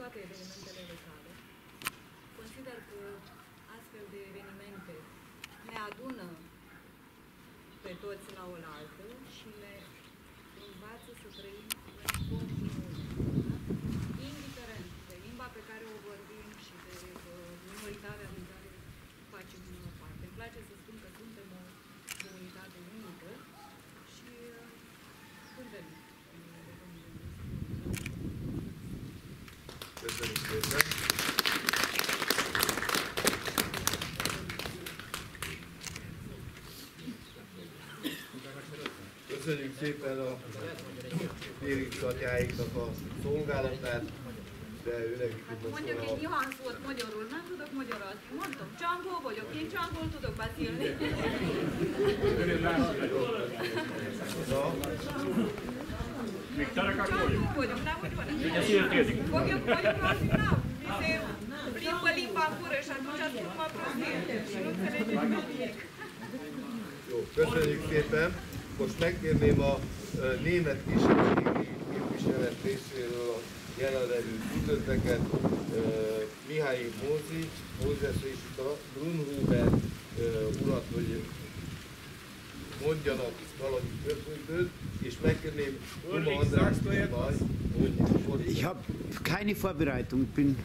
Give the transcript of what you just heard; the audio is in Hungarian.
toate evenimentele locale. Consider că astfel de evenimente ne adună pe toți la oaltă și ne învață să trăim în comuniune. Da? Indiferent de limba pe care o vorbim și de uh, minoritatea din care facem parte. Îmi place să szépen. Köszönjük szépen a Félix atyáiknak a szolgálatát, de őnek is Mondjuk egy nüanszót magyarul, nem tudok magyarozni. Mondtam, csangó vagyok, én csangol tudok beszélni. Jó, köszönjük szépen! Most megkérném a német kisebbségi képviselet részéről a jelenlevő üdvözleket, Mihály Mózi, Mózes és itt a Brunhuber urat, hogy mondjanak valami köszöntőt, és megkérném Uma András majd, hogy Ich habe keine Vorbereitung. Ich bin